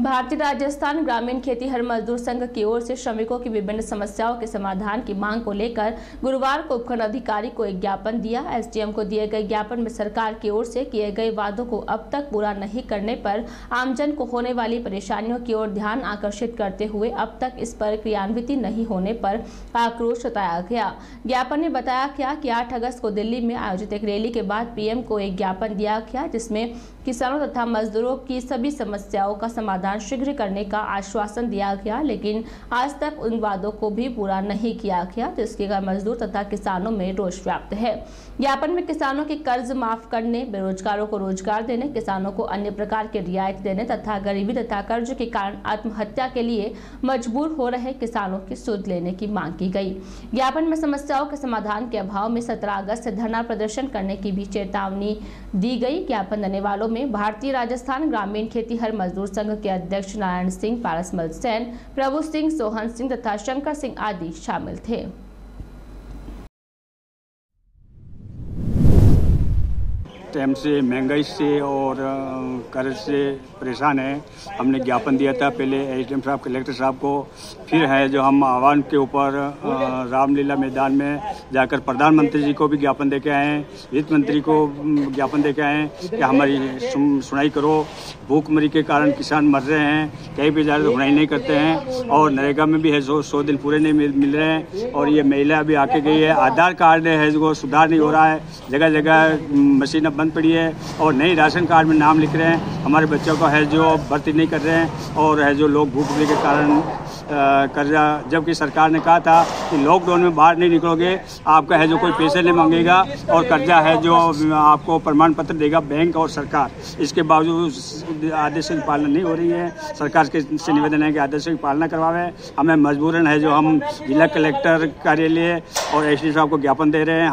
भारतीय राजस्थान ग्रामीण खेती हर मजदूर संघ की ओर से श्रमिकों की विभिन्न समस्याओं के समाधान की मांग को लेकर गुरुवार को उपखंड अधिकारी को एक ज्ञापन दिया। एसडीएम को दिए गए ज्ञापन में सरकार की ओर से किए गए वादों को अब तक पूरा नहीं करने पर आमजन को होने वाली परेशानियों की ओर ध्यान आकर्षित करते हुए अब तक इस पर क्रियान्विति नहीं होने पर आक्रोश जताया गया। ज्ञापन में बताया गया कि आठ अगस्त को दिल्ली में आयोजित एक रैली के बाद पीएम को एक ज्ञापन दिया गया, जिसमें किसानों तथा मजदूरों की सभी समस्याओं का समाधान शीघ्र करने का आश्वासन दिया गया, लेकिन आज तक उन वादों को भी पूरा नहीं किया गया जिसके कारण मजदूर तथा किसानों में रोष व्याप्त है। ज्ञापन में किसानों के कर्ज माफ़ करने, बेरोजगारों को रोज़गार देने, किसानों को अन्य प्रकार के रियायत देने तथा गरीबी तथा कर्ज के कारण आत्महत्या के लिए मजबूर हो रहे किसानों की सुध लेने की मांग की गई। ज्ञापन में समस्याओं के समाधान के अभाव में सत्रह अगस्त से धरना प्रदर्शन करने की भी चेतावनी दी गई। ज्ञापन देने वालों में भारतीय राजस्थान ग्रामीण खेती हर मजदूर संघ के अध्यक्ष नारायण सिंह पारसमल सेन प्रभु सिंह, सोहन सिंह तथा शंकर सिंह आदि शामिल थे। टाइम से महँगाई से और कर्ज से परेशान है। हमने ज्ञापन दिया था पहले एच साहब कलेक्टर साहब को। फिर है जो हम आह्वान के ऊपर रामलीला मैदान में जाकर प्रधानमंत्री जी को भी ज्ञापन दे के आए हैं। वित्त मंत्री को ज्ञापन दे के आए हैं कि हमारी सुनाई करो। भूखमरी के कारण किसान मर रहे हैं कहीं भी ज़्यादा सुनाई नहीं करते हैं। और नरेगा में भी है सौ सौ दिन पूरे नहीं मिल, मिल रहे हैं। और ये महिला अभी आके गई है। आधार कार्ड है जो सुधार नहीं हो रहा है। जगह जगह मशीन बंद पड़ी है और नई राशन कार्ड में नाम लिख रहे हैं। हमारे बच्चों को है जो भर्ती नहीं कर रहे हैं और है जो लोग भूखमरी के कारण कर्जा जबकि सरकार ने कहा था कि लॉकडाउन में बाहर नहीं निकलोगे, आपका है जो कोई पैसे नहीं मांगेगा और कर्जा है जो आपको प्रमाण पत्र देगा बैंक और सरकार। इसके बावजूद आदेशों की पालना नहीं हो रही है। सरकार के से निवेदन है कि आदेशों की पालना करवावे। हमें मजबूरन है जो हम जिला कलेक्टर कार्यालय और एस साहब को ज्ञापन दे रहे हैं।